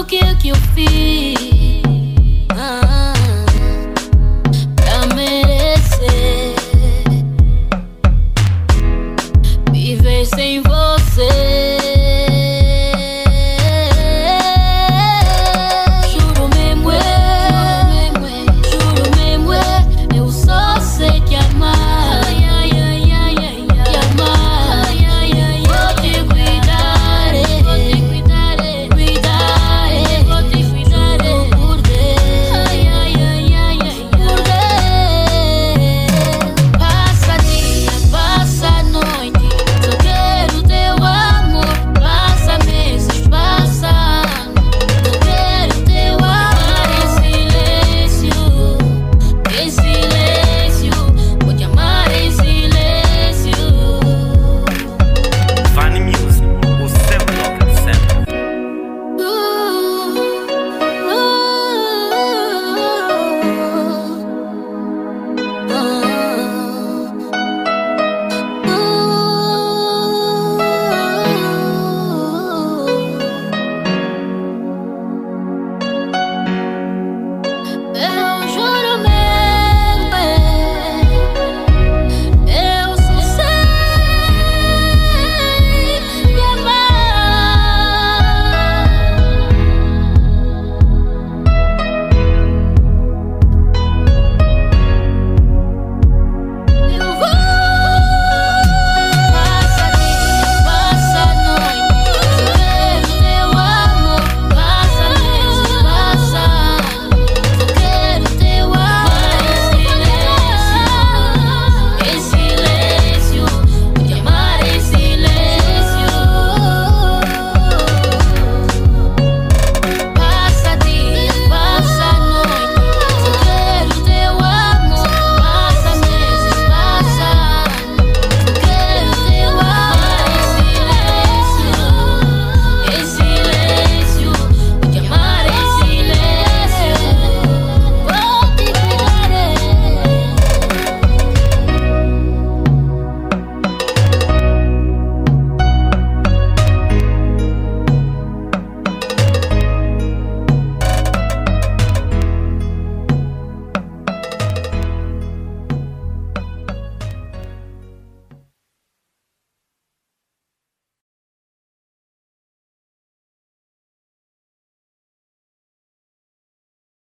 o é que eu fiz.